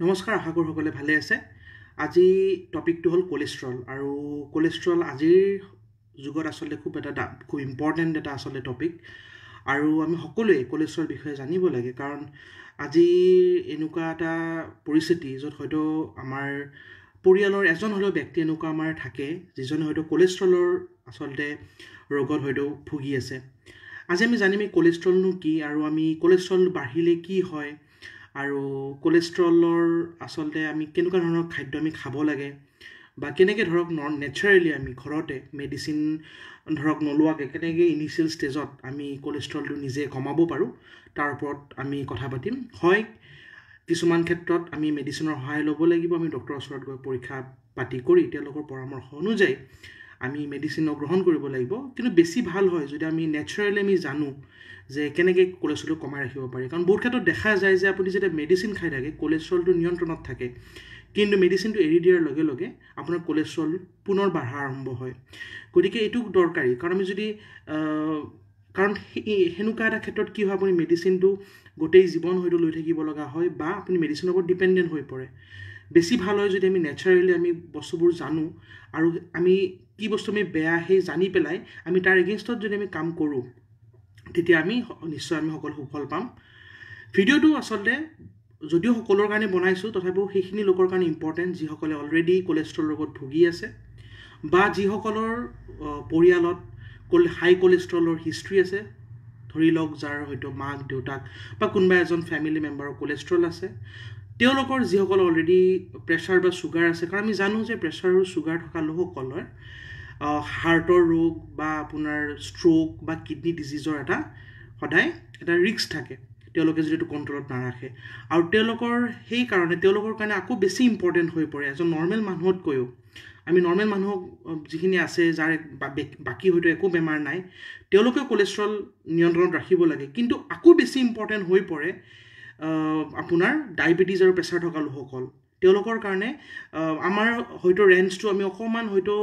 নমস্কাৰ আশা কৰোঁ সকলোৱে ভালে আছে। আজি টপিকটো হ'ল কলেষ্ট্ৰল আৰু কলেষ্ট্ৰল আজিৰ যুগত আচলতে খুব এটা খুব ইম্পৰ্টেণ্ট এটা আচলতে টপিক আৰু আমি সকলোৱে কলেষ্ট্ৰল বিষয়ে জানিব লাগে কাৰণ আজি এনেকুৱা এটা পৰিস্থিতি য'ত হয়তো আমাৰ পৰিয়ালৰ এজন হ'লেও ব্যক্তি এনেকুৱা আমাৰ থাকে যিজনে হয়তো কলেষ্ট্ৰলৰ আচলতে ৰোগত হয়তো ভুগি আছে। আজি আমি জানিম এই কলেষ্ট্ৰলনো কি আৰু আমি কলেষ্ট্ৰল বাঢ়িলে কি হয়। আৰু কলেষ্ট্ৰলৰ আচলতে আমি কেনেকুৱা ধৰণৰ খাদ্য আমি খাব লাগে বা কেনেকৈ ধৰক ন নেচাৰেলি আমি ঘৰতে মেডিচিন ধৰক নোলোৱাকৈ কেনেকৈ ইনিচিয়েল ষ্টেজত আমি কলেষ্ট্ৰলটো নিজে কমাব পাৰোঁ তাৰ ওপৰত আমি কথা পাতিম। হয় কিছুমান ক্ষেত্ৰত আমি মেডিচিনৰ সহায় ল'ব লাগিব আমি ডক্টৰৰ ওচৰত গৈ পৰীক্ষা পাতি কৰি তেওঁলোকৰ পৰামৰ্শ অনুযায়ী আমি মেডিচিনো গ্ৰহণ কৰিব লাগিব। কিন্তু বেছি ভাল হয় যদি আমি নেচাৰেলি আমি জানো যে কেনেকৈ কলেষ্ট্ৰলটো কমাই ৰাখিব পাৰি। কাৰণ বহুত ক্ষেত্ৰত দেখা যায় যে আপুনি যেতিয়া মেডিচিন খাই থাকে কলেষ্ট্ৰলটো নিয়ন্ত্ৰণত থাকে। কিন্তু মেডিচিনটো এৰি দিয়াৰ লগে লগে আপোনাৰ কলেষ্ট্ৰল পুনৰ বাঢ়া আৰম্ভ হয়। গতিকে এইটো দৰকাৰী। কাৰণ আমি যদি কাৰণ সেনেকুৱা এটা ক্ষেত্ৰত কি হয় আপুনি মেডিচিনটো গোটেই জীৱন হয়তো লৈ থাকিব লগা হয় বা আপুনি মেডিচিনৰ ওপৰত ডিপেণ্ডেণ্ট হৈ পৰে। বেছি ভাল হয় যদি আমি নেচাৰেলি আমি বস্তুবোৰ জানো আৰু আমি কি বস্তু আমি বেয়া সেই জানি পেলাই আমি তাৰ এগেইনষ্টত যদি আমি কাম কৰোঁ তেতিয়া আমি নিশ্চয় আমি সকলো সুফল পাম। ভিডিঅ'টো আচলতে যদিও সকলোৰ কাৰণে বনাইছোঁ তথাপিও সেইখিনি লোকৰ কাৰণে ইম্পৰ্টেণ্ট যিসকলে অলৰেডি কলেষ্ট্ৰল ৰোগত ভুগি আছে বা যিসকলৰ পৰিয়ালত হাই কলেষ্ট্ৰলৰ হিষ্ট্ৰী আছে ধৰি লওক যাৰ হয়তো মাক দেউতাক বা কোনোবা এজন ফেমিলি মেম্বাৰৰ কলেষ্ট্ৰল আছে তেওঁলোকৰ যিসকল অলৰেডি প্ৰেছাৰ বা চুগাৰ আছে কাৰণ আমি জানো যে প্ৰেছাৰ আৰু চুগাৰ থকা লোকসকলৰ হাৰ্টৰ ৰোগ বা আপোনাৰ ষ্ট্ৰ'ক বা কিডনী ডিজিজৰ এটা সদায় এটা ৰিস্ক থাকে। তেওঁলোকে যদি এইটো কণ্ট্ৰলত নাৰাখে। আৰু তেওঁলোকৰ সেইকাৰণে তেওঁলোকৰ কাৰণে আকৌ বেছি ইম্পৰ্টেণ্ট হৈ পৰে এজন নৰ্মেল মানুহতকৈও। আমি নৰ্মেল মানুহক যিখিনি আছে যাৰ বাকী হয়তো একো বেমাৰ নাই তেওঁলোকেও কলেষ্ট্ৰল নিয়ন্ত্ৰণত ৰাখিব লাগে। কিন্তু আকৌ বেছি ইম্পৰ্টেণ্ট হৈ পৰে আপোনাৰ ডায়েবেটিছ আৰু প্ৰেছাৰ থকা লোকসকল। তেওঁলোকৰ কাৰণে আমাৰ হয়তো ৰেঞ্জটো আমি অকণমান হয়তো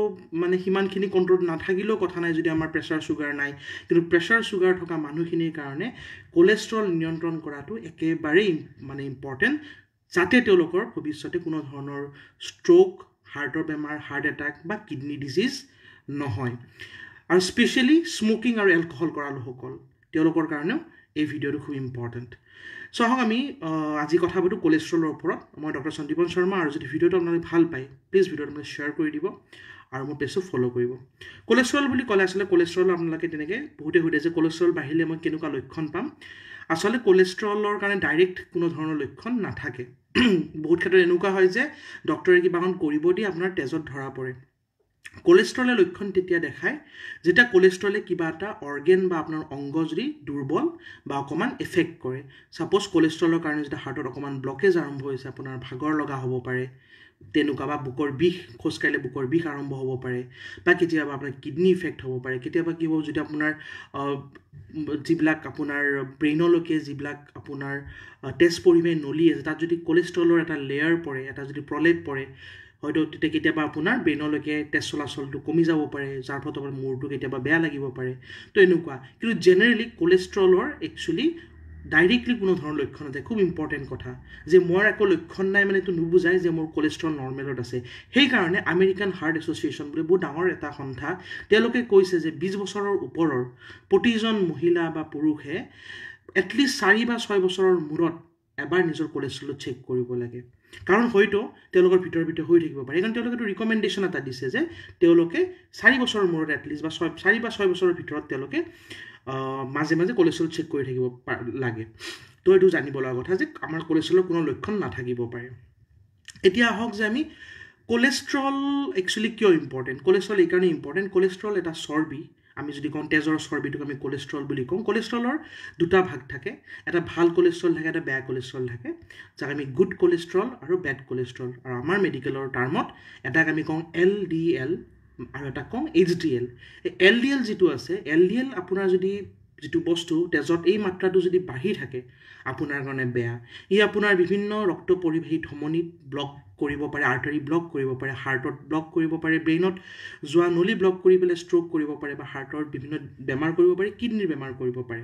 মানে সিমানখিনি কণ্ট্ৰলত নাথাকিলেও কথা নাই যদি আমাৰ প্ৰেছাৰ চুগাৰ নাই। কিন্তু প্ৰেছাৰ চুগাৰ থকা মানুহখিনিৰ কাৰণে কলেষ্ট্ৰল নিয়ন্ত্ৰণ কৰাটো একেবাৰেই মানে ইম্পৰ্টেণ্ট যাতে তেওঁলোকৰ ভৱিষ্যতে কোনো ধৰণৰ ষ্ট্ৰ'ক হাৰ্টৰ বেমাৰ হাৰ্ট এটাক বা কিডনী ডিজিজ নহয়। আৰু স্পেচিয়েলি স্মকিং আৰু এলকহল কৰা লোকসকল তেওঁলোকৰ কাৰণেও এই ভিডিঅ'টো খুব ইম্পৰ্টেণ্ট চ' আহক আমি আজি কথা পাতোঁ কলেষ্ট্ৰলৰ ওপৰত। মই ডক্টৰ সন্দীপন শৰ্মা আৰু যদি ভিডিঅ'টো আপোনালোকে ভাল পায় প্লিজ ভিডিঅ'টো আপোনালোকে শ্বেয়াৰ কৰি দিব আৰু মোৰ পেজটো ফ'ল' কৰিব। কলেষ্ট্ৰল বুলি ক'লে আচলতে কলেষ্ট্ৰল আপোনালোকে তেনেকৈ বহুতে সুধে যে কলেষ্ট্ৰল বাঢ়িলে মই কেনেকুৱা লক্ষণ পাম? আচলতে কলেষ্ট্ৰলৰ কাৰণে ডাইৰেক্ট কোনো ধৰণৰ লক্ষণ নাথাকে। বহুত ক্ষেত্ৰত এনেকুৱা হয় যে ডক্টৰে কিবাখন কৰিব দি আপোনাৰ তেজত ধৰা পৰে। কলেষ্ট্ৰলে লক্ষণ তেতিয়া দেখায় যেতিয়া কলেষ্ট্ৰলে কিবা এটা অৰ্গেন বা আপোনাৰ অংগ যদি দুৰ্বল বা অকণমান এফেক্ট কৰে। ছাপ'জ কলেষ্ট্ৰলৰ কাৰণে যেতিয়া হাৰ্টত অকণমান ব্লকেজ আৰম্ভ হৈছে আপোনাৰ ভাগৰ লগা হ'ব পাৰে তেনেকুৱা বা বুকৰ বিষ খোজকাঢ়িলে বুকৰ বিষ আৰম্ভ হ'ব পাৰে বা কেতিয়াবা আপোনাৰ কিডনী ইফেক্ট হ'ব পাৰে। কেতিয়াবা কি হ'ব যদি আপোনাৰ যিবিলাক আপোনাৰ ব্ৰেইনলৈকে যিবিলাক আপোনাৰ তেজ পৰিৱেশ নলী আছে তাত যদি কলেষ্ট্ৰলৰ এটা লেয়াৰ পৰে এটা যদি প্ৰলেপ পৰে হয়তো তেতিয়া কেতিয়াবা আপোনাৰ ব্ৰেইনলৈকে তেজ চলাচলটো কমি যাব পাৰে যাৰ ফলত আপোনাৰ মূৰটো কেতিয়াবা বেয়া লাগিব পাৰে। তো এনেকুৱা। কিন্তু জেনেৰেলি কলেষ্ট্ৰলৰ একচুৱেলি ডাইৰেক্টলি কোনো ধৰণৰ লক্ষণ নাথাকে। খুব ইম্পৰ্টেণ্ট কথা। যে মোৰ একো লক্ষণ নাই মানে এইটো নুবুজায় যে মোৰ কলেষ্ট্ৰল নৰ্মেলত আছে। সেইকাৰণে আমেৰিকান হাৰ্ট এছ'চিয়েশ্যন বুলি বহুত ডাঙৰ এটা সন্থা তেওঁলোকে কৈছে যে বিছ বছৰৰ ওপৰৰ প্ৰতিজন মহিলা বা পুৰুষে এটলিষ্ট চাৰি বা ছয় বছৰৰ মূৰত এবাৰ নিজৰ কলেষ্ট্ৰলটো চেক কৰিব লাগে। কাৰণ হয়তো তেওঁলোকৰ ভিতৰে ভিতৰে হৈ থাকিব পাৰে। সেইকাৰণে তেওঁলোকে এইটো ৰিকমেণ্ডেশ্যন এটা দিছে যে তেওঁলোকে চাৰি বছৰৰ মূৰত এটলিষ্ট বা ছয় চাৰি বা ছয় বছৰৰ ভিতৰত তেওঁলোকে মাজে মাজে কলেষ্ট্ৰল চেক কৰি থাকিব লাগে। তো এইটো জানিব লগা কথা যে আমাৰ কলেষ্ট্ৰলৰ কোনো লক্ষণ নাথাকিব পাৰে। এতিয়া আহক যে আমি কলেষ্ট্ৰল একচুৱেলি কিয় ইম্পৰ্টেণ্ট কলেষ্ট্ৰল এইকাৰণে ইম্পৰ্টেণ্ট কলেষ্ট্ৰল এটা চৰ্বি। আমি যদি কওঁ তেজৰ চৰ্বিটোক আমি কলেষ্ট্ৰল বুলি কওঁ কলেষ্ট্ৰলৰ দুটা ভাগ থাকে। এটা ভাল কলেষ্ট্ৰল থাকে এটা বেয়া কলেষ্ট্ৰল থাকে। যাক আমি গুড কলেষ্ট্ৰল আৰু বেড কলেষ্ট্ৰল আৰু আমাৰ মেডিকেলৰ টাৰ্মত এটাক আমি কওঁ এল ডি এল আৰু এটা কওঁ এইচ ডি এল এই এল ডি এল যিটো আছে এল ডি এল আপোনাৰ যদি যিটো বস্তু তেজত এই মাত্ৰাটো যদি বাঢ়ি থাকে আপোনাৰ কাৰণে বেয়া। ই আপোনাৰ বিভিন্ন ৰক্ত পৰিবাহী ধমনীত ব্লক কৰিব পাৰে আৰ্টাৰী ব্লক কৰিব পাৰে হাৰ্টত ব্লক কৰিব পাৰে ব্ৰেইনত যোৱা নলী ব্লক কৰি পেলাই ষ্ট্ৰ'ক কৰিব পাৰে বা হাৰ্টৰ বিভিন্ন বেমাৰ কৰিব পাৰে কিডনীৰ বেমাৰ কৰিব পাৰে।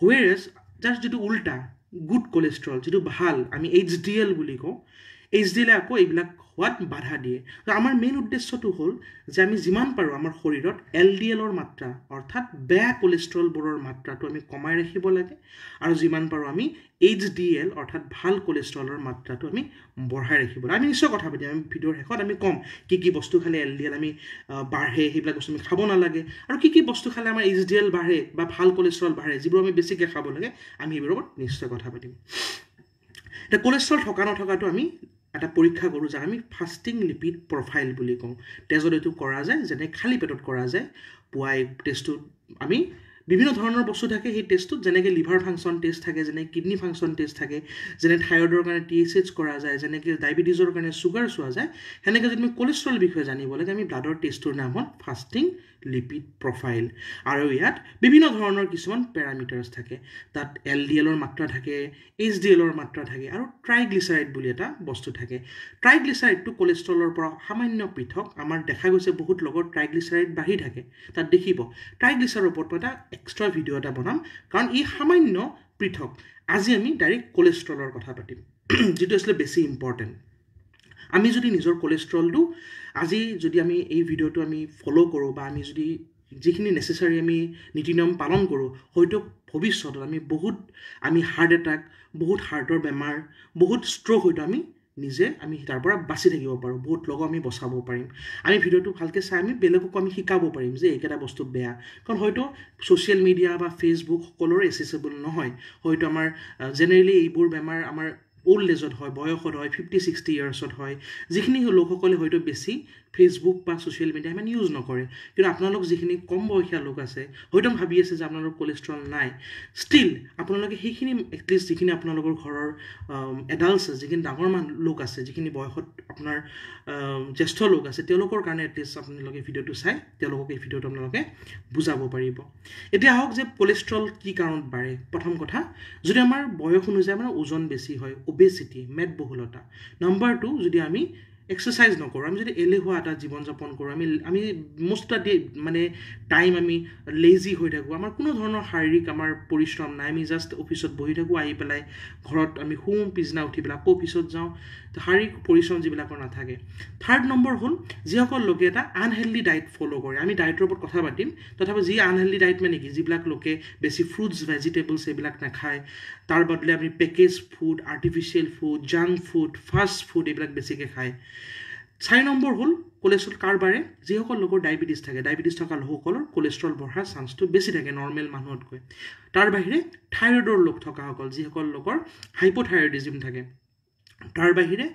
হুৱেৰেজ জাষ্ট যিটো উল্টা গুড কলেষ্ট্ৰল যিটো ভাল আমি এইচ ডি এল বুলি কওঁ এইচ ডি এলে আকৌ এইবিলাক হোৱাত বাধা দিয়ে। আমাৰ মেইন উদ্দেশ্যটো হ'ল যে আমি যিমান পাৰোঁ আমাৰ শৰীৰত এল ডি এলৰ মাত্ৰা অৰ্থাৎ বেয়া কলেষ্ট্ৰলবোৰৰ মাত্ৰাটো আমি কমাই ৰাখিব লাগে আৰু যিমান পাৰোঁ আমি এইচ ডি এল অৰ্থাৎ ভাল কলেষ্ট্ৰলৰ মাত্ৰাটো আমি বঢ়াই ৰাখিব লাগে। আমি নিশ্চয় কথা পাতিম আমি ভিডিঅ'ৰ শেষত আমি ক'ম কি কি বস্তু খালে এল ডি এল আমি বাঢ়ে সেইবিলাক বস্তু আমি খাব নালাগে আৰু কি কি বস্তু খালে আমাৰ এইচ ডি এল বাঢ়ে বা ভাল কলেষ্ট্ৰল বাঢ়ে যিবোৰ আমি বেছিকৈ খাব লাগে আমি সেইবোৰৰ নিশ্চয় কথা পাতিম। এতিয়া কলেষ্ট্ৰল থকা নথকাটো আমি এটা পৰীক্ষা কৰোঁ যাক আমি ফাষ্টিং লিপিড প্ৰফাইল বুলি কওঁ। তেজত এইটো কৰা যায় যেনে খালী পেটত কৰা যায় পুৱাই টেষ্টটো আমি বিভিন্ন ধৰণৰ বস্তু থাকে সেই টেষ্টটোত যেনেকৈ লিভাৰ ফাংচন টেষ্ট থাকে যেনে কিডনী ফাংচন টেষ্ট থাকে যেনে থাইৰয়ডৰ কাৰণে টি এইচ এইচ কৰা যায় যেনেকৈ ডায়েবেটিছৰ কাৰণে চুগাৰ চোৱা যায় সেনেকৈ যদি আমি কলেষ্ট্ৰল বিষয়ে জানিব লাগে আমি ব্লাডৰ টেষ্টটোৰ নাম হ'ল ফাষ্টিং লিপিড প্ৰফাইল আৰু ইয়াত বিভিন্ন ধৰণৰ কিছুমান পেৰামিটাৰ্ছ থাকে। তাত এল ডি এলৰ মাত্ৰা থাকে এইচ ডি এলৰ মাত্ৰা থাকে আৰু ট্ৰাইগ্লিচাৰাইড বুলি এটা বস্তু থাকে। ট্ৰাইগ্লিচাৰাইডটো কলেষ্ট্ৰলৰ পৰা সামান্য পৃথক। আমাৰ দেখা গৈছে বহুত লগত ট্ৰাইগ্লিচাৰাইড বাঢ়ি থাকে। তাত দেখিব। ট্ৰাইগ্লিচাৰৰ ওপৰত এটা এক্সট্ৰা ভিডিঅ' এটা বনাম। কাৰণ ই সামান্য পৃথক। আজি আমি ডাইৰেক্ট কলেষ্ট্ৰলৰ কথা পাতিম। যিটো আছিলে বেছি ইম্পৰ্টেণ্ট আমি যদি নিজৰ কলেষ্ট্ৰলটো আজি যদি আমি এই ভিডিঅ'টো আমি ফ'ল' কৰোঁ বা আমি যদি যিখিনি নেচেচাৰী আমি নীতি নিয়ম পালন কৰোঁ হয়তো ভৱিষ্যতত আমি বহুত আমি হাৰ্ট এটাক বহুত হাৰ্টৰ বেমাৰ বহুত ষ্ট্ৰ'ক হয়তো আমি নিজে আমি তাৰ পৰা বাচি থাকিব পাৰোঁ বহুত লগো আমি বচাব পাৰিম। আমি ভিডিঅ'টো ভালকৈ চাই আমি বেলেগকো আমি শিকাব পাৰিম যে এইকেইটা বস্তু বেয়া। কাৰণ হয়তো ছ'চিয়েল মিডিয়া বা ফেচবুক সকলোৰে এচেচেবল নহয়। হয়তো আমাৰ জেনেৰেলি এইবোৰ বেমাৰ আমাৰ অ'ল্ড এজত হয় বয়সত হয় ফিফটি ছিক্সটি ইয়াৰ্ছত হয়। যিখিনি লোকসকলে হয়তো বেছি ফেচবুক বা ছ'চিয়েল মিডিয়া ইমান ইউজ নকৰে। কিন্তু আপোনালোক যিখিনি কম বয়সীয়া লোক আছে হয়তো ভাবি আছে যে আপোনালোকৰ কলেষ্ট্ৰল নাই। ষ্টিল আপোনালোকে সেইখিনি এটলিষ্ট যিখিনি আপোনালোকৰ ঘৰৰ এডাল্টছ আছে যিখিনি ডাঙৰ মানুহ লোক আছে যিখিনি বয়সত আপোনাৰ জ্যেষ্ঠ লোক আছে তেওঁলোকৰ কাৰণে এটলিষ্ট আপোনালোকে ভিডিঅ'টো চাই তেওঁলোকক এই ভিডিঅ'টো আপোনালোকে বুজাব পাৰিব। এতিয়া আহক যে কলেষ্ট্ৰল কি কাৰণত বাঢ়ে? প্ৰথম কথা যদি আমাৰ বয়স অনুযায়ী আমাৰ ওজন বেছি হয় অবেচিটি মেদবহুলতা। নম্বৰ টু যদি আমি এক্সাৰচাইজ নকৰোঁ। আমি যদি এলেহুৱা এটা জীৱন যাপন কৰোঁ আমি আমি মষ্ট অফ ডে মানে টাইম আমি লেজি হৈ থাকোঁ। আমাৰ কোনো ধৰণৰ শাৰীৰিক আমাৰ পৰিশ্ৰম নাই। আমি জাষ্ট অফিচত বহি থাকোঁ আহি পেলাই ঘৰত আমি শুওঁ পিছদিনা উঠি পেলাই আকৌ অফিচত যাওঁ। শাৰীৰিক পৰিশ্ৰম যিবিলাকৰ নাথাকে। থাৰ্ড নম্বৰ হ'ল যিসকল লোকে এটা আনহেল্ডি ডায়েট ফ'ল' কৰে। আমি ডায়েটৰ ওপৰত কথা পাতিম। তথাপি যি আনহেল্ডি ডায়েট মানে কি? যিবিলাক লোকে বেছি ফ্ৰুটছ ভেজিটেবলছ এইবিলাক নাখায়। তাৰ বদলে আমি package food artificial food junk food fast food এইবিলাক বেছিকৈ খায় চাৰি নম্বৰ হ'ল কলেষ্ট্ৰল কাৰ বাঢ়ে যিসকল লোকৰ ডায়েবেটিছ থাকে ডায়েবেটিছ থকা লোকসকলৰ কলেষ্ট্ৰল বঢ়াৰ চান্সটো বেছি থাকে নৰ্মেল মানুহতকৈ। তাৰ বাহিৰে থাইৰয়ডৰ লোক থকাসকল যিসকল লোকৰ হাইপ'থাইৰয়ডিজিম থাকে। তাৰ বাহিৰে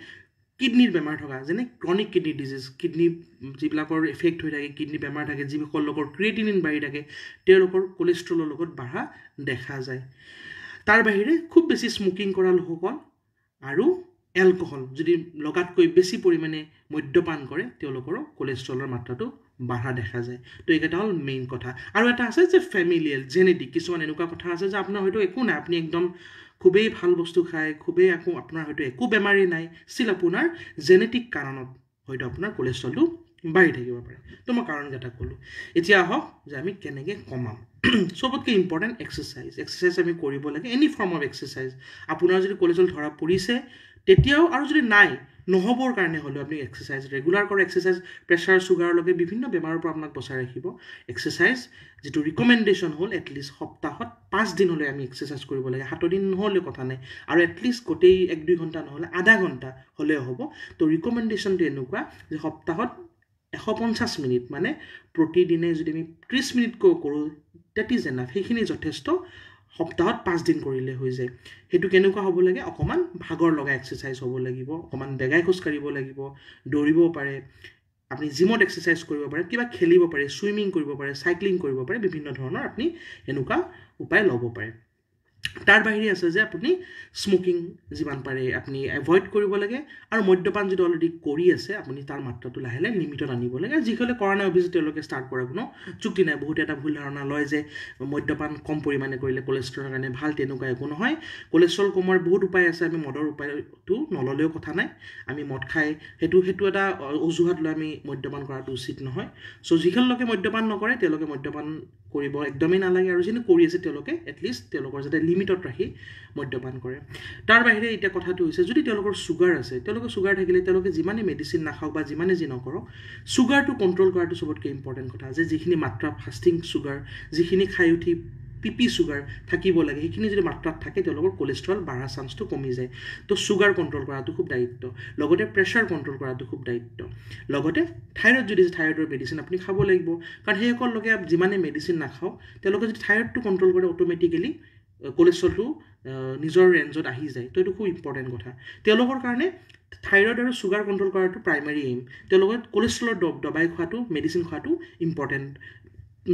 কিডনীৰ বেমাৰ থকা যেনে ক্ৰনিক কিডনী ডিজিজ কিডনী যিবিলাকৰ এফেক্ট হৈ থাকে কিডনী বেমাৰ থাকে যিসকল লোকৰ ক্ৰিয়েটিনিন বাঢ়ি থাকে তেওঁলোকৰ কলেষ্ট্ৰলৰ লগত বাঢ়া দেখা যায়। তাৰ বাহিৰে খুব বেছি স্মকিং কৰা লোকসকল আৰু এলকহল যদি লগাতকৈ বেছি পৰিমাণে মদ্যপান কৰে তেওঁলোকৰো কলেষ্ট্ৰলৰ মাত্ৰাটো বাঢ়া দেখা যায়। তো এইকেইটা হ'ল মেইন কথা। আৰু এটা আছে যে ফেমিলিয়েল জেনেটিক কিছুমান এনেকুৱা কথা আছে যে আপোনাৰ হয়তো একো নাই আপুনি একদম খুবেই ভাল বস্তু খায় খুবেই আকৌ আপোনাৰ হয়তো একো বেমাৰেই নাই ষ্টিল আপোনাৰ জেনেটিক কাৰণত হয়তো আপোনাৰ কলেষ্ট্ৰলটো বাঢ়ি থাকিব পাৰে। তো মই কাৰণকেইটা ক'লোঁ। এতিয়া আহক যে আমি কেনেকৈ কমাম। চবতকৈ ইম্পৰ্টেণ্ট এক্সাৰচাইজ এক্সাৰচাইজ আমি কৰিব লাগে এনি ফৰ্ম অফ এক্সাৰচাইজ আপোনাৰ যদি কলেষ্ট্ৰল ধৰা পৰিছে তেতিয়াও আৰু যদি নাই নহ'বৰ কাৰণে হ'লেও আপুনি এক্সাৰচাইজ ৰেগুলাৰ কৰে এক্সাৰচাইজ প্ৰেছাৰ চুগাৰলৈকে বিভিন্ন বেমাৰৰ পৰা আপোনাক বচাই ৰাখিব। এক্সাৰচাইজ যিটো ৰিকমেণ্ডেশ্যন হ'ল এটলিষ্ট সপ্তাহত পাঁচদিন হ'লে আমি এক্সাৰচাইজ কৰিব লাগে। সাতদিন নহ'লেও কথা নাই। আৰু এটলিষ্ট গোটেই এক দুই ঘণ্টা নহ'লে আধা ঘণ্টা হ'লেও হ'ব। তো ৰিকমেণ্ডেশ্যনটো এনেকুৱা যে সপ্তাহত এশ পঞ্চাছ মিনিট মানে প্ৰতিদিনে যদি আমি ত্ৰিছ মিনিটকৈ কৰোঁ ডেট ইজ এনাফ সেইখিনি যথেষ্ট সপ্তাহত পাঁচদিন কৰিলে হৈ যায়। সেইটো কেনেকুৱা হ'ব লাগে? অকণমান ভাগৰ লগা এক্সাৰচাইজ হ'ব লাগিব অকণমান বেগাই খোজকাঢ়িব লাগিব দৌৰিব পাৰে আপুনি জিমত এক্সাৰচাইজ কৰিব পাৰে কিবা খেলিব পাৰে ছুইমিং কৰিব পাৰে চাইক্লিং কৰিব পাৰে বিভিন্ন ধৰণৰ আপুনি এনেকুৱা উপায় ল'ব পাৰে। তাৰ বাহিৰে আছে যে আপুনি স্মকিং যিমান পাৰে আপুনি এভইড কৰিব লাগে আৰু মদ্যপান যদি অলৰেডি কৰি আছে আপুনি তাৰ মাত্ৰাটো লাহে লাহে লিমিটত আনিব লাগে। যিসকলে কৰা নাই অভিযোগ তেওঁলোকে ষ্টাৰ্ট কৰা কোনো চুক্তি নাই। বহুতে এটা ভুল ধাৰণা লয় যে মদ্যপান কম পৰিমাণে কৰিলে কলেষ্ট্ৰলৰ কাৰণে ভাল তেনেকুৱা একো নহয়। কলেষ্ট্ৰল কমোৱাৰ বহুত উপায় আছে আমি মদৰ উপায়টো নল'লেও কথা নাই। আমি মদ খাই সেইটো সেইটো এটা অজুহাত লৈ আমি মদ্যপান কৰাটো উচিত নহয়। চ' যিসকল লোকে মদ্যপান নকৰে তেওঁলোকে মদ্যপান কৰিব একদমেই নালাগে আৰু যিখিনি কৰি আছে তেওঁলোকে এটলিষ্ট তেওঁলোকৰ যাতে লিমিট লিমিটত ৰাখি মদ্যপান কৰে। তাৰ বাহিৰে এতিয়া কথাটো হৈছে যদি তেওঁলোকৰ চুগাৰ আছে তেওঁলোকৰ চুগাৰ থাকিলে তেওঁলোকে যিমানে মেডিচিন নাখাওক বা যিমানে যি নকৰক চুগাৰটো কণ্ট্ৰল কৰাটো চবতকৈ ইম্পৰ্টেণ্ট কথা। যে যিখিনি মাত্ৰা ফাষ্টিং চুগাৰ যিখিনি খাই উঠি পি পি চুগাৰ থাকিব লাগে সেইখিনি যদি মাত্ৰাত থাকে তেওঁলোকৰ কলেষ্ট্ৰল বাঢ়া চান্সটো কমি যায়। তো চুগাৰ কণ্ট্ৰল কৰাটো খুব দায়িত্ব। লগতে প্ৰেছাৰ কণ্ট্ৰল কৰাটো খুব দায়িত্ব। লগতে থাইৰইড যদি থাইৰইডৰ মেডিচিন আপুনি খাব লাগিব কাৰণ সেইসকল লোকে যিমানে মেডিচিন নাখাওক তেওঁলোকে যদি থাইৰইডটো কণ্ট্ৰল কৰে অট'মেটিকেলি কলেষ্ট্ৰলটো নিজৰ ৰেঞ্জত আহি যায়। তো এইটো খুব ইম্পৰ্টেণ্ট কথা। তেওঁলোকৰ কাৰণে থাইৰইড আৰু চুগাৰ কণ্ট্ৰল কৰাটো প্ৰাইমেৰী এইম তেওঁলোকে কলেষ্ট্ৰলৰ দব দবাই খোৱাটো মেডিচিন খোৱাটো ইম্পৰ্টেণ্ট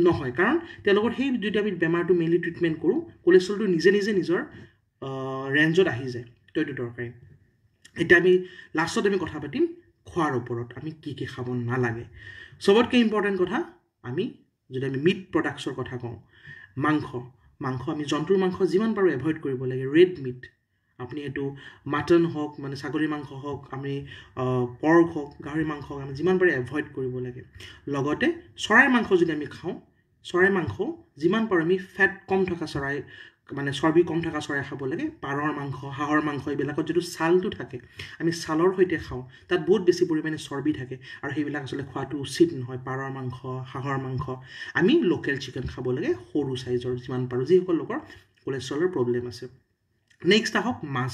নহয়। কাৰণ তেওঁলোকৰ সেই যদি আমি বেমাৰটো মেইনলি ট্ৰিটমেণ্ট কৰোঁ কলেষ্ট্ৰলটো নিজে নিজে নিজৰ ৰেঞ্জত আহি যায়। তো এইটো দৰকাৰী। এতিয়া আমি লাষ্টত আমি কথা পাতিম খোৱাৰ ওপৰত। আমি কি কি খাব নালাগে। চবতকৈ ইম্পৰ্টেণ্ট কথা আমি যদি আমি মিট প্ৰডাক্টছৰ কথা কওঁ মাংস। মাংস আমি জন্তুৰ মাংস যিমান পাৰোঁ এভইড কৰিব লাগে। ৰেড মিট আপুনি এইটো মাটন হওক মানে ছাগলী মাংস হওক আমি পৰ্ক হওক গাহৰি মাংস হওক আমি যিমান পাৰোঁ এভইড কৰিব লাগে। লগতে চৰাইৰ মাংস যদি আমি খাওঁ চৰাই মাংস যিমান পাৰোঁ আমি ফেট কম থকা চৰাই মানে চৰ্বি কম থকা চৰাই খাব লাগে পাৰৰ মাংস হাঁহৰ মাংস এইবিলাকত যিটো ছালটো থাকে আমি ছালৰ সৈতে খাওঁ তাত বহুত বেছি পৰিমাণে চৰ্বি থাকে আৰু সেইবিলাক আচলতে খোৱাটো উচিত নহয় পাৰৰ মাংস হাঁহৰ মাংস। আমি লোকেল চিকেন খাব লাগে সৰু চাইজৰ যিমান পাৰোঁ যিসকল লোকৰ কলেষ্ট্ৰলৰ প্ৰব্লেম আছে। নেক্সট আহক মাছ।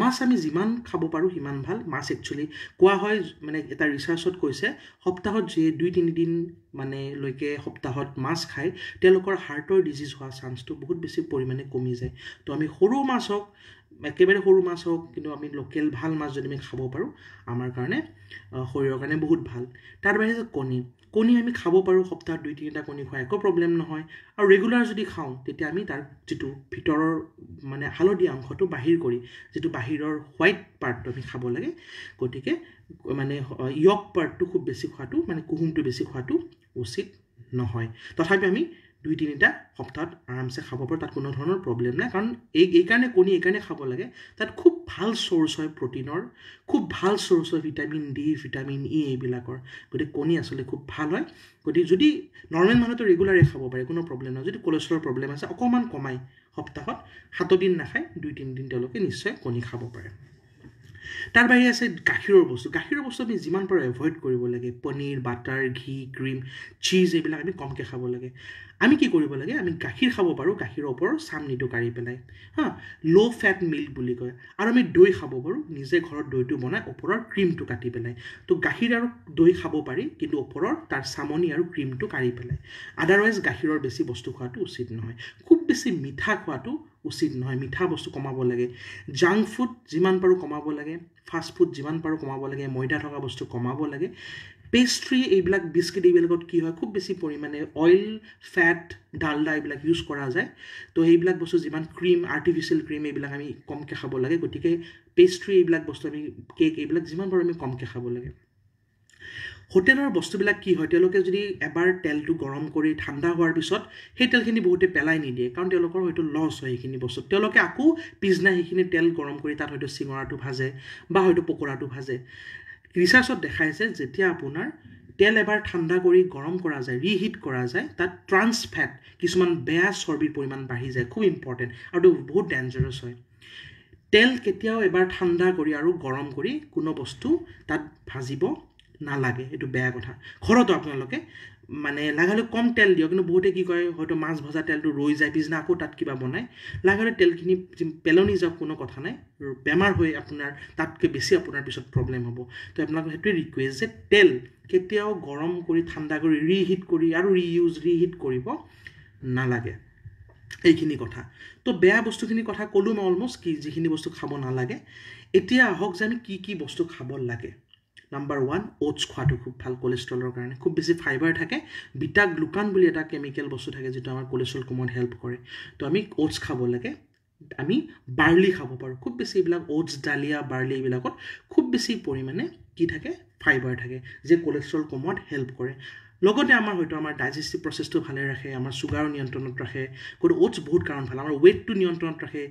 মাছ আমি যিমান খাব পাৰোঁ সিমান ভাল মাছ একচুৱেলি কোৱা হয় মানে এটা ৰিচাৰ্চত কৈছে সপ্তাহত যি দুই তিনিদিন মানে লৈকে সপ্তাহত মাছ খায় তেওঁলোকৰ হাৰ্টৰ ডিজিজ হোৱা চান্সটো বহুত বেছি পৰিমাণে কমি যায়। তো আমি সৰু মাছ হওক একেবাৰে সৰু মাছ হওক কিন্তু আমি লোকেল ভাল মাছ যদি আমি খাব পাৰোঁ আমাৰ কাৰণে শৰীৰৰ কাৰণে বহুত ভাল। তাৰ বাহিৰে কণী। কণী আমি খাব পাৰোঁ সপ্তাহত দুই তিনিটা কণী খোৱা একো প্ৰব্লেম নহয়। আৰু ৰেগুলাৰ যদি খাওঁ তেতিয়া আমি তাৰ যিটো ভিতৰৰ মানে হালধীয়া অংশটো বাহিৰ কৰি যিটো বাহিৰৰ হোৱাইট পাৰ্টটো আমি খাব লাগে গতিকে মানে য়ক পাৰ্টটো খুব বেছি খোৱাটো মানে কুহুমটো বেছি খোৱাটো উচিত নহয়। তথাপি আমি দুই তিনিটা সপ্তাহত আৰামছে খাব পাৰোঁ তাত কোনো ধৰণৰ প্ৰব্লেম নাই। কাৰণ এই এইকাৰণে কণী এইকাৰণে খাব লাগে। তাত খুব ভাল চ'ৰ্চ হয় প্ৰটিনৰ খুব ভাল চ'ৰ্চ হয় ভিটামিন ডি ভিটামিন ই এইবিলাকৰ। গতিকে কণী আচলতে খুব ভাল হয়। গতিকে যদি নৰ্মেল মানুহটো ৰেগুলাৰে খাব পাৰে কোনো প্ৰব্লেম নহয় যদি কলেষ্ট্ৰলৰ প্ৰব্লেম আছে অকণমান কমাই সপ্তাহত সাতদিন নাখায় দুই তিনিদিন তেওঁলোকে নিশ্চয় কণী খাব পাৰে। তাৰ বাহিৰে আছে গাখীৰৰ বস্তু। গাখীৰৰ বস্তু আমি যিমান পাৰোঁ এভইড কৰিব লাগে। পনীৰ বাটাৰ ঘি ক্ৰীম চীজ এইবিলাক আমি কমকৈ খাব লাগে। আমি কি কৰিব লাগে? আমি গাখীৰ খাব পাৰোঁ গাখীৰৰ ওপৰৰ চামনিটো কাঢ়ি পেলাই। হা ল' ফেট মিল্ক বুলি কয়। আৰু আমি দৈ খাব পাৰোঁ নিজে ঘৰত দৈটো বনাই ওপৰৰ ক্ৰীমটো কাটি পেলাই। তো গাখীৰ আৰু দৈ খাব পাৰি কিন্তু ওপৰৰ তাৰ চামনি আৰু ক্ৰীমটো কাঢ়ি পেলাই। আদাৰৱাইজ গাখীৰৰ বেছি বস্তু খোৱাটো উচিত নহয়। খুব বেছি মিঠা খোৱাটো উচিত নহয় মিঠা বস্তু কমাব লাগে। জাংক ফুড যিমান পাৰোঁ কমাব লাগে ফাষ্ট ফুড যিমান পাৰোঁ কমাব লাগে ময়দা থকা বস্তু কমাব লাগে। পেষ্ট্ৰি এইবিলাক বিস্কিট এইবিলাকত কি হয় খুব বেছি পৰিমাণে অইল ফেট ডালডা এইবিলাক ইউজ কৰা যায়। তো সেইবিলাক বস্তু যিমান ক্ৰীম আৰ্টিফিচিয়েল ক্ৰীম এইবিলাক আমি কমকৈ খাব লাগে গতিকে পেষ্ট্ৰি এইবিলাক বস্তু আমি কেক এইবিলাক যিমান পাৰোঁ আমি কমকৈ খাব লাগে। হোটেলৰ বস্তুবিলাক কি হয় তেওঁলোকে যদি এবাৰ তেলটো গৰম কৰি ঠাণ্ডা হোৱাৰ পিছত সেই তেলখিনি বহুতে পেলাই নিদিয়ে কাৰণ তেওঁলোকৰ হয়তো লছ হয় সেইখিনি বস্তু তেওঁলোকে আকৌ পিছদিনা সেইখিনি তেল গৰম কৰি তাত হয়তো চিঙৰাটো ভাজে বা হয়তো পকোৰাটো ভাজে। ৰিচাৰ্চত দেখাইছে যেতিয়া আপোনাৰ তেল এবাৰ ঠাণ্ডা কৰি গৰম কৰা যায় ৰিহিট কৰা যায় তাত ট্ৰান্স ফেট কিছুমান বেয়া চৰ্বিৰ পৰিমাণ বাঢ়ি যায় খুব ইম্পৰ্টেণ্ট আৰু বহুত ডেঞ্জাৰাছ হয়। তেল কেতিয়াও এবাৰ ঠাণ্ডা কৰি আৰু গৰম কৰি কোনো বস্তু তাত ভাজিব নালাগে এইটো বেয়া কথা। ঘৰতো আপোনালোকে মানে লাগালে কম তেল দিয়ক কিন্তু বহুতে কি কয় হয়তো মাছ ভজা তেলটো ৰৈ যায় পিছদিনা আকৌ তাত কিবা বনায়। লাগালে তেলখিনি পেলনি যাওক কোনো কথা নাই। বেমাৰ হৈ আপোনাৰ তাতকৈ বেছি আপোনাৰ পিছত প্ৰব্লেম হ'ব। তো আপোনালোকক সেইটোৱে ৰিকুৱেষ্ট যে তেল কেতিয়াও গৰম কৰি ঠাণ্ডা কৰি ৰিহিট কৰি আৰু ৰিইউজ ৰিহিট কৰিব নালাগে। এইখিনি কথা। তো বেয়া বস্তুখিনি কথা ক'লোঁ মই অলমষ্ট কি যিখিনি বস্তু খাব নালাগে। এতিয়া আহক যে আমি কি কি বস্তু খাব লাগে। নাম্বাৰ ওৱান অ'টছ খোৱাটো খুব ভাল কলেষ্ট্ৰলৰ কাৰণে। খুব বেছি ফাইবাৰ থাকে বিটা গ্লুকান বুলি এটা কেমিকেল বস্তু থাকে যিটো আমাৰ কলেষ্ট্ৰল কমত হেল্প কৰে। তো আমি অ'টছ খাব লাগে আমি বাৰ্লি খাব পাৰোঁ। খুব বেছি এইবিলাক অ'টছ ডালিয়া বাৰ্লি এইবিলাকত খুব বেছি পৰিমাণে কি থাকে ফাইবাৰ থাকে যে কলেষ্ট্ৰল কমত হেল্প কৰে। লগতে আমাৰ হয়তো আমাৰ ডাইজেষ্টিভ প্ৰচেছটো ভালে ৰাখে আমাৰ চুগাৰো নিয়ন্ত্ৰণত ৰাখে গতিকে অ'টছ বহুত কাৰণ ভাল আমাৰ ৱেইটটো নিয়ন্ত্ৰণত ৰাখে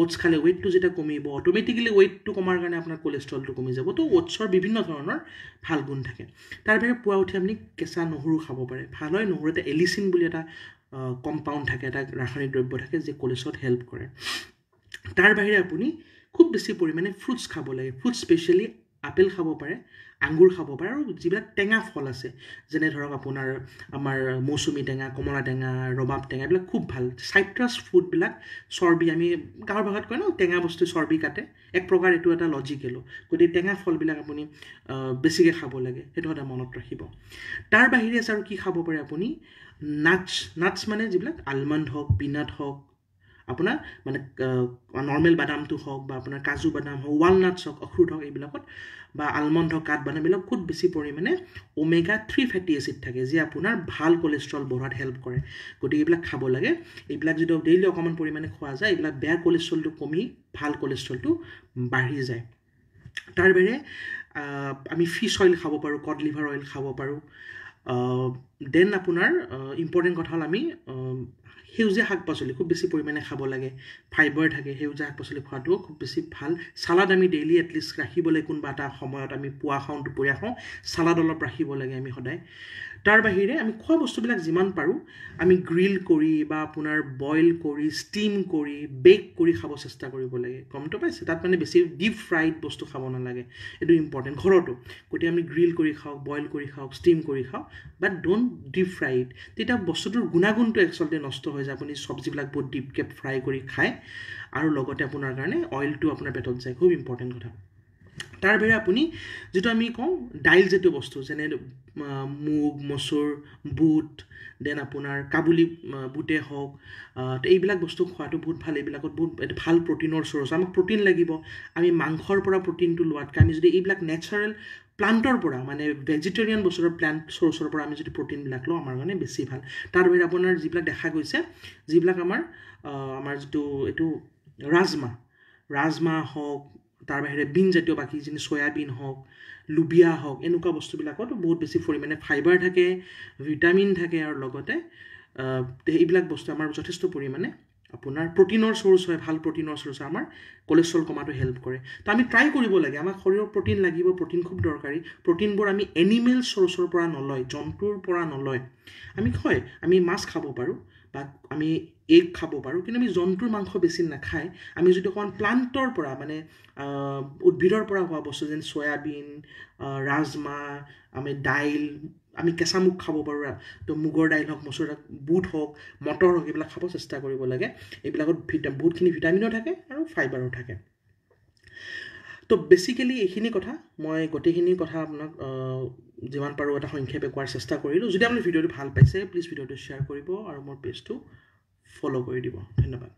অ'টছ খালে ৱেইটটো যেতিয়া কমিব অট'মেটিকেলি ৱেইটটো কমাৰ কাৰণে আপোনাৰ কলেষ্ট্ৰলটো কমি যাব তো অ'টছৰ বিভিন্ন ধৰণৰ ভাল গুণ থাকে। তাৰ বাহিৰে পুৱা উঠি আপুনি কেঁচা নহৰু খাব পাৰে ভাল হয় নহৰু এটা এলিচিন বুলি এটা কম্পাউণ্ড থাকে এটা ৰাসায়নিক দ্ৰব্য থাকে যি কলেষ্ট্ৰলত হেল্প কৰে। তাৰ বাহিৰে আপুনি খুব বেছি পৰিমাণে ফ্ৰুটছ খাব লাগে ফ্ৰুটছ স্পেচিয়েলি আপেল খাব পাৰে আঙুৰ খাব পাৰে আৰু যিবিলাক টেঙা ফল আছে যেনে ধৰক আপোনাৰ আমাৰ মৌচুমী টেঙা কমলা টেঙা ৰবাব টেঙা এইবিলাক খুব ভাল। চাইট্ৰাছ ফুডবিলাক চৰ্বি আমি গাঁৱৰ ভাষাত কয় ন টেঙা বস্তু চৰ্বি কাটে। এক প্ৰকাৰ এইটো এটা লজিকেলো গতিকে টেঙা ফলবিলাক আপুনি বেছিকৈ খাব লাগে সেইটো সদায় মনত ৰাখিব। তাৰ বাহিৰে আছে আৰু কি খাব পাৰে আপুনি? নাটছ নাটছ মানে যিবিলাক আলমণ্ড হওক পিনাট হওক আপোনাৰ মানে নৰ্মেল বাদামটো হওক বা আপোনাৰ কাজু বাদাম হওক ৱালনাটছ হওক অখৰোট হওক এইবিলাকত বা আলমণ্ড কাঠ বাদাম এইবিলাক খুব বেছি পৰিমাণে ওমেগা থ্ৰী ফেটি এচিড থাকে যি আপোনাৰ ভাল কলেষ্ট্ৰল বঢ়াত হেল্প কৰে। গতিকে এইবিলাক খাব লাগে। এইবিলাক যদি ডেইলি অকণমান পৰিমাণে খোৱা যায় এইবিলাক বেয়া কলেষ্ট্ৰলটো কমি ভাল কলেষ্ট্ৰলটো বাঢ়ি যায়। তাৰ বাহিৰে আমি ফিছ অইল খাব পাৰোঁ কড লিভাৰ অইল খাব পাৰোঁ। দেন আপোনাৰ ইম্পৰ্টেণ্ট কথা হ'ল আমি সেউজীয়া শাক পাচলি খুব বেছি পৰিমাণে খাব লাগে। ফাইবাৰ থাকে সেউজীয়া শাক পাচলি খোৱাটোও খুব বেছি ভাল। চালাড আমি ডেইলি এটলিষ্ট ৰাখিব লাগে কোনোবা এটা সময়ত আমি পুৱা খাওঁ দুপৰীয়া খাওঁ। চালাড অলপ ৰাখিব লাগে আমি সদায়। তাৰ বাহিৰে আমি খোৱা বস্তুবিলাক যিমান পাৰোঁ আমি গ্ৰিল কৰি বা আপোনাৰ বইল কৰি ষ্টিম কৰি বেক কৰি খাব চেষ্টা কৰিব লাগে। গমটো পাইছে? তাত মানে বেছি ডিপ ফ্ৰাইড বস্তু খাব নালাগে। এইটো ইম্পৰ্টেণ্ট ঘৰতো গতিকে আমি গ্ৰিল কৰি খাওক বইল কৰি খাওক ষ্টিম কৰি খাওক বাট ডোণ্ট ডিপ ফ্ৰাইড তেতিয়া বস্তুটোৰ গুণাগুণটো একচুৱেলি নষ্ট হৈ যায়। আপুনি চব্জিবিলাক বহুত ডিপকৈ ফ্ৰাই কৰি খায়। আৰু লগতে আপোনাৰ কাৰণে অইলটো আপোনাৰ পেটত যায়। খুব ইম্পৰ্টেণ্ট কথা। তাৰ বাহিৰে আপুনি যিটো আমি কওঁ দাইলজাতীয় বস্তু যেনে মুগ মচুৰ বুট দেন আপোনাৰ কাবুলি বুটে হওক এইবিলাক বস্তু খোৱাটো বহুত ভাল এইবিলাকত বহুত ভাল প্ৰটিনৰ চ'ৰ্চ আমাক প্ৰটিন লাগিব। আমি মাংসৰ পৰা প্ৰটিনটো লোৱাতকৈ আমি যদি এইবিলাক নেচাৰেল প্লাণ্টৰ পৰা মানে ভেজিটেৰিয়ান বস্তুৰ প্লাণ্ট চ'ৰ্চৰ পৰা আমি যদি প্ৰটিনবিলাক লওঁ আমাৰ কাৰণে বেছি ভাল। তাৰ বাহিৰে আপোনাৰ যিবিলাক দেখা গৈছে যিবিলাক আমাৰ আমাৰ যিটো এইটো ৰাজমাহ ৰাজমাহ হওক তাৰ বাহিৰে বিনজাতীয় বাকী যেনে চয়াবিন হওক লুবিয়া হওক এনেকুৱা বস্তুবিলাকতো বহুত বেছি পৰিমাণে ফাইবাৰ থাকে ভিটামিন থাকে আৰু লগতে এইবিলাক বস্তু আমাৰ যথেষ্ট পৰিমাণে আপোনাৰ প্ৰটিনৰ চ'ৰ্চ হয় ভাল প্ৰটিনৰ চ'ৰ্চ হয় আমাৰ কলেষ্ট্ৰল কমাটো হেল্প কৰে। তো আমি ট্ৰাই কৰিব লাগে আমাৰ শৰীৰৰ প্ৰটিন লাগিব প্ৰটিন খুব দৰকাৰী প্ৰটিনবোৰ আমি এনিমেল চ'ৰ্চৰ পৰা নলয় জন্তুৰ পৰা নলয়। আমি হয় আমি মাছ খাব পাৰোঁ বা আমি এগ খাব পাৰোঁ। কিন্তু আমি জন্তুৰ মাংস বেছি নাখায়। আমি যদি অকণমান প্লাণ্টৰ পৰা মানে উদ্ভিদৰ পৰা হোৱা বস্তু যেনে চয়াবিন ৰাজমাহ আমি দাইল আমি কেঁচা মুগ খাব পাৰোঁ। তো মুগৰ দাইল হওক মচুৰ বুট হওক মটৰ হওক এইবিলাক খাব চেষ্টা কৰিব লাগে। এইবিলাকত ভিটা বহুতখিনি ভিটামিনো থাকে আৰু ফাইবাৰো থাকে। তো বেচিকেলি এইখিনি কথা মই গোটেইখিনি কথা আপোনাক যিমান পাৰোঁ এটা সংক্ষেপে কোৱাৰ চেষ্টা কৰিলোঁ। যদি আপুনি ভিডিঅ'টো ভাল পাইছে প্লিজ ভিডিঅ'টো শ্বেয়াৰ কৰিব আৰু মোৰ পেজটো ফ'ল' কৰি দিব। ধন্যবাদ।